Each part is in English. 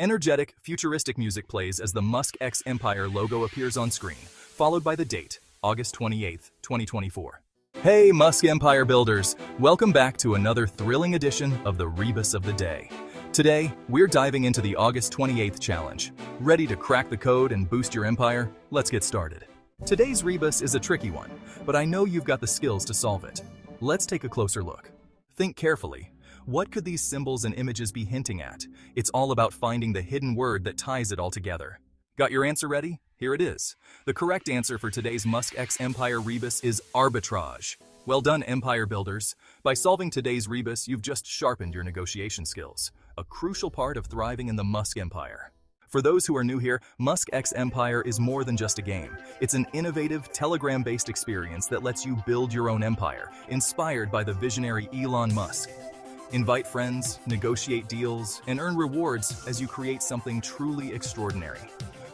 Energetic, futuristic music plays as the Musk X Empire logo appears on screen, followed by the date, August 28, 2024. Hey, Musk Empire builders! Welcome back to another thrilling edition of the Rebus of the Day. Today, we're diving into the August 28th challenge. Ready to crack the code and boost your empire? Let's get started. Today's Rebus is a tricky one, but I know you've got the skills to solve it. Let's take a closer look. Think carefully. What could these symbols and images be hinting at? It's all about finding the hidden word that ties it all together. Got your answer ready? Here it is. The correct answer for today's Musk X Empire Rebus is arbitrage. Well done, Empire Builders. By solving today's Rebus, you've just sharpened your negotiation skills, a crucial part of thriving in the Musk Empire. For those who are new here, Musk X Empire is more than just a game. It's an innovative, Telegram-based experience that lets you build your own empire, inspired by the visionary Elon Musk. Invite friends, negotiate deals, and earn rewards as you create something truly extraordinary.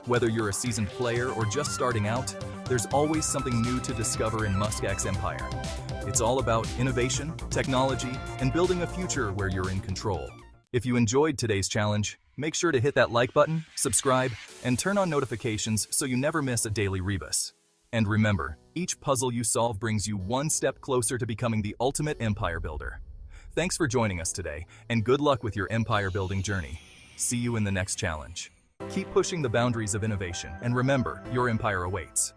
Whether you're a seasoned player or just starting out, there's always something new to discover in Musk X Empire. It's all about innovation, technology, and building a future where you're in control. If you enjoyed today's challenge, make sure to hit that like button, subscribe, and turn on notifications so you never miss a daily Rebus. And remember, each puzzle you solve brings you one step closer to becoming the ultimate empire builder. Thanks for joining us today, and good luck with your empire building journey. See you in the next challenge. Keep pushing the boundaries of innovation, and remember, your empire awaits.